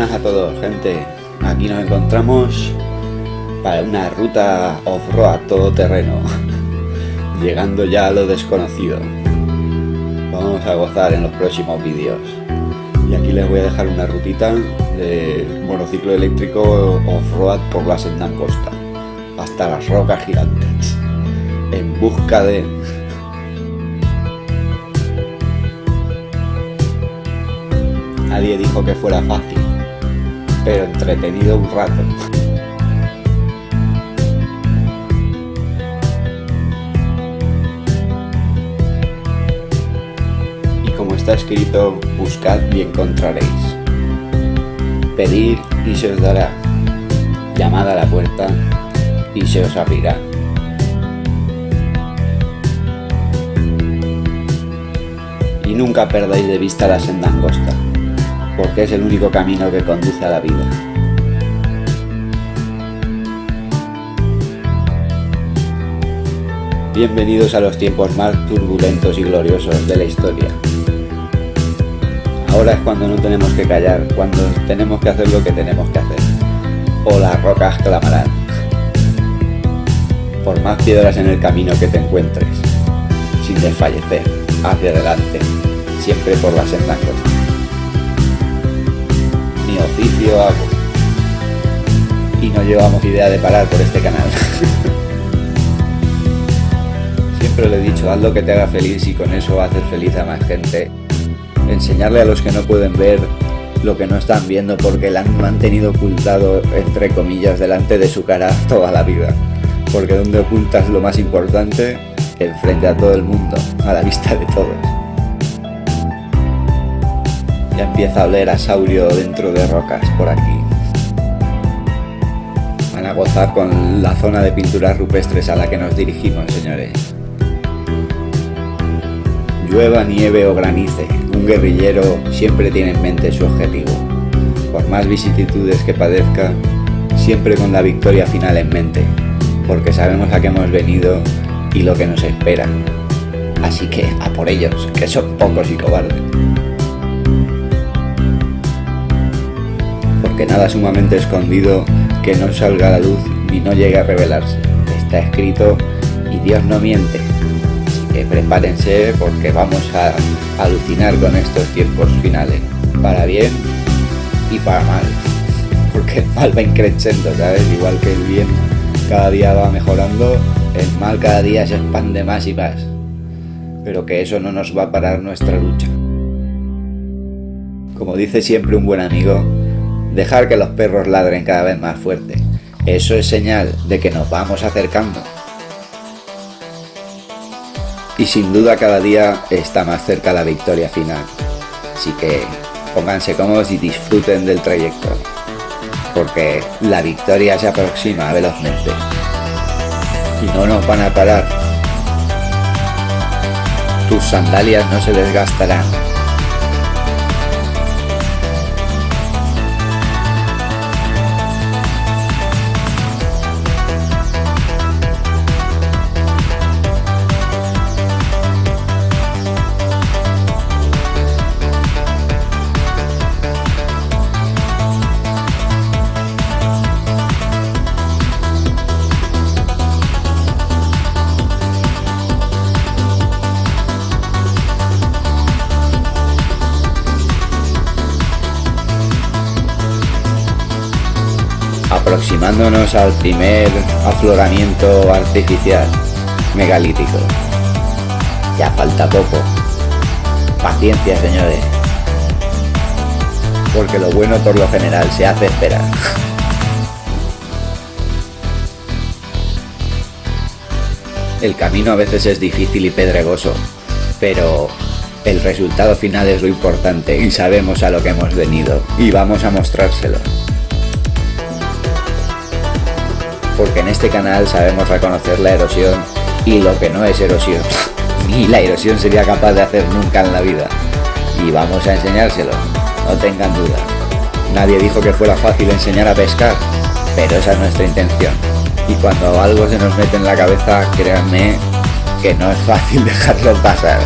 buenas a todos, gente. Aquí nos encontramos para una ruta off-road todo terreno, llegando ya a lo desconocido. Vamos a gozar en los próximos vídeos. Y aquí les voy a dejar una rutita de monociclo eléctrico off-road por la senda costa, hasta las rocas gigantes, en busca de Nadie dijo que fuera fácil, pero entretenido un rato. Y como está escrito, buscad y encontraréis. Pedid y se os dará. Llamad a la puerta y se os abrirá. Y nunca perdáis de vista la senda angosta porque es el único camino que conduce a la vida. Bienvenidos a los tiempos más turbulentos y gloriosos de la historia. Ahora es cuando no tenemos que callar, cuando tenemos que hacer lo que tenemos que hacer. O las rocas clamarán. Por más piedras en el camino que te encuentres, sin desfallecer, hacia adelante, siempre por la senda costa oficio hago. Y no llevamos idea de parar por este canal. Siempre le he dicho, haz lo que te haga feliz y con eso haces feliz a más gente. Enseñarle a los que no pueden ver lo que no están viendo porque la han mantenido ocultado, entre comillas, delante de su cara toda la vida. Porque donde ocultas lo más importante, enfrente a todo el mundo, a la vista de todos empieza a oler a saurio dentro de rocas por aquí. Van a gozar con la zona de pinturas rupestres a la que nos dirigimos, señores. Llueva, nieve o granice, un guerrillero siempre tiene en mente su objetivo. Por más vicisitudes que padezca, siempre con la victoria final en mente, porque sabemos a qué hemos venido y lo que nos espera. Así que a por ellos, que son pocos y cobardes. Nada sumamente escondido que no salga a la luz ni no llegue a revelarse. Está escrito y Dios no miente. Así que prepárense porque vamos a alucinar con estos tiempos finales, para bien y para mal. Porque el mal va increciendo, ¿sabes? Igual que el bien cada día va mejorando, el mal cada día se expande más y más. Pero que eso no nos va a parar nuestra lucha. Como dice siempre un buen amigo, dejar que los perros ladren cada vez más fuerte. Eso es señal de que nos vamos acercando. Y sin duda cada día está más cerca la victoria final. Así que pónganse cómodos y disfruten del trayecto. Porque la victoria se aproxima velozmente. Y no nos van a parar. Tus sandalias no se desgastarán aproximándonos al primer afloramiento artificial megalítico. Ya falta poco. Paciencia, señores. Porque lo bueno por lo general se hace esperar. El camino a veces es difícil y pedregoso, pero el resultado final es lo importante y sabemos a lo que hemos venido y vamos a mostrárselo. Porque en este canal sabemos reconocer la erosión y lo que no es erosión. Ni la erosión sería capaz de hacer nunca en la vida. Y vamos a enseñárselo, no tengan duda. Nadie dijo que fuera fácil enseñar a pescar, pero esa es nuestra intención. Y cuando algo se nos mete en la cabeza, créanme que no es fácil dejarlo pasar.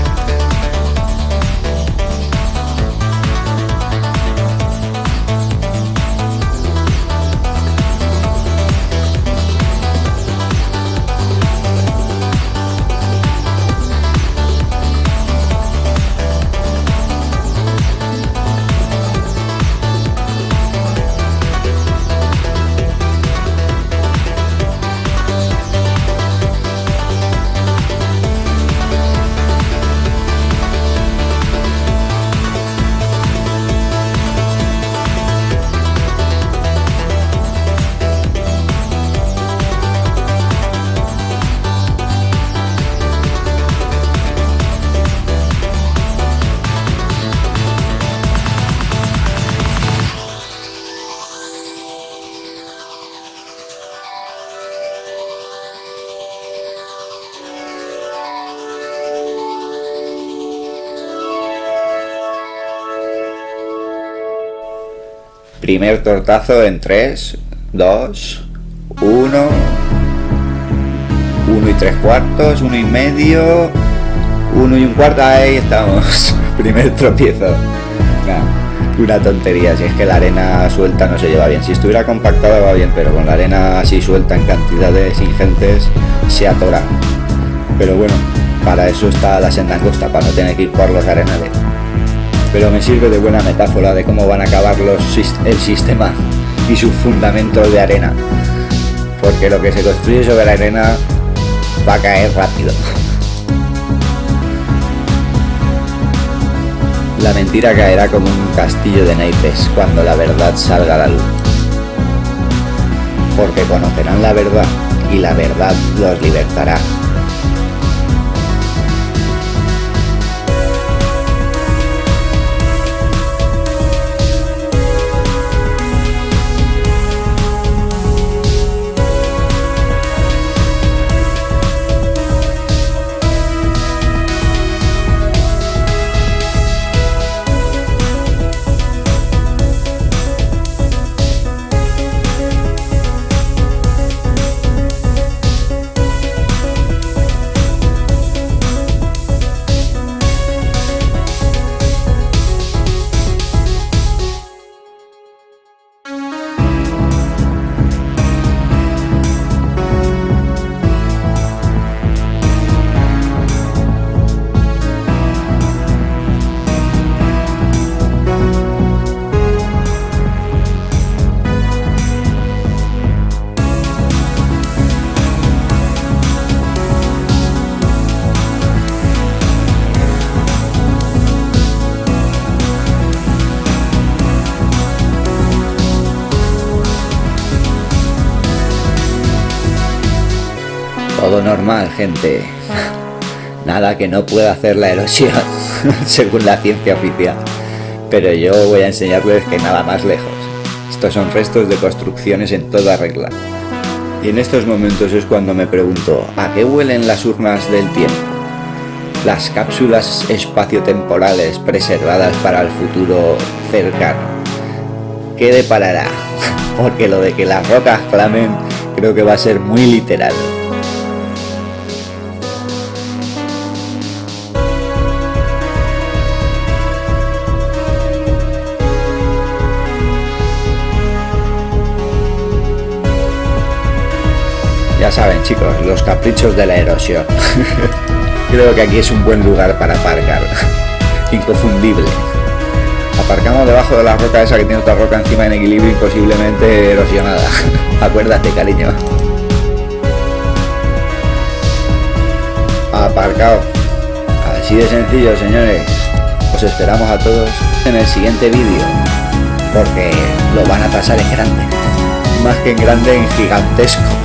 Primer tortazo en 3, 2, 1, 1 y 3 cuartos, 1 y medio, 1 y un cuarto, ahí estamos. Primer tropiezo. una tontería, si es que la arena suelta no se lleva bien. Si estuviera compactada va bien, pero con la arena así suelta en cantidades ingentes se atora. Pero bueno, para eso está la senda angosta, para no tener que ir por los arenales pero me sirve de buena metáfora de cómo van a acabar los, el sistema y sus fundamentos de arena. Porque lo que se construye sobre la arena va a caer rápido. La mentira caerá como un castillo de naipes cuando la verdad salga a la luz. Porque conocerán la verdad y la verdad los libertará. Todo normal, gente. Nada que no pueda hacer la erosión, según la ciencia oficial. Pero yo voy a enseñarles que nada más lejos. Estos son restos de construcciones en toda regla. Y en estos momentos es cuando me pregunto, ¿a qué huelen las urnas del tiempo? Las cápsulas espaciotemporales preservadas para el futuro cercano. ¿Qué deparará? Porque lo de que las rocas clamen creo que va a ser muy literal. Ya saben chicos, los caprichos de la erosión. Creo que aquí es un buen lugar para aparcar. Inconfundible. Aparcamos debajo de la roca esa que tiene otra roca encima en equilibrio imposiblemente erosionada. Acuérdate, cariño. Aparcado. Así de sencillo, señores. Os esperamos a todos en el siguiente vídeo. Porque lo van a pasar en grande. Más que en grande, en gigantesco.